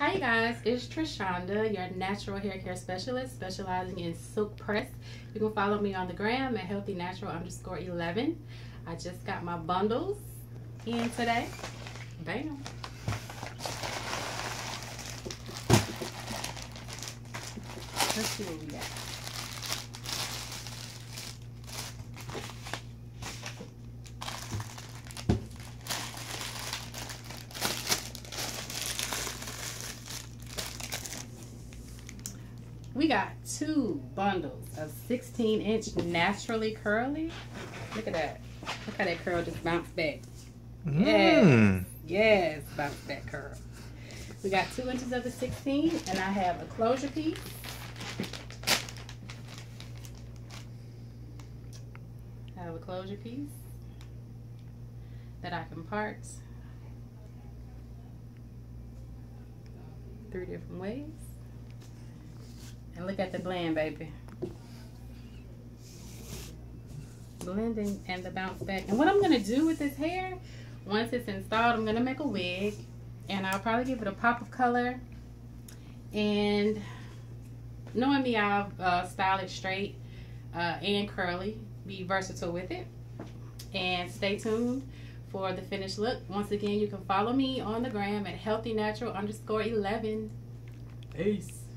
Hi guys, it's Treshonda, your natural hair care specialist specializing in silk press. You can follow me on the gram at healthy natural underscore 11. I just got my bundles in today. Bam. Let's see what we got. We got two bundles of 16 inch naturally curly. Look at that. Look how that curl just bounced back. Yes. Mm. Yes, bounce back curl. We got two inches of the 16 and I have a closure piece. I have a closure piece that I can part three different ways. And look at the blend, baby. Blending and the bounce back. And what I'm going to do with this hair, once it's installed, I'm going to make a wig. And I'll probably give it a pop of color. And knowing me, I'll uh, style it straight uh, and curly. Be versatile with it. And stay tuned for the finished look. Once again, you can follow me on the gram at healthy natural underscore 11. Peace.